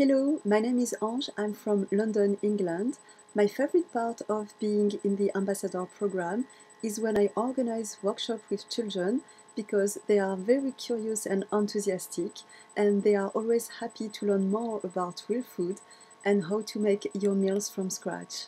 Hello, my name is Ange. I'm from London, England. My favorite part of being in the ambassador program is when I organize workshops with children because they are very curious and enthusiastic and they are always happy to learn more about real food and how to make your meals from scratch.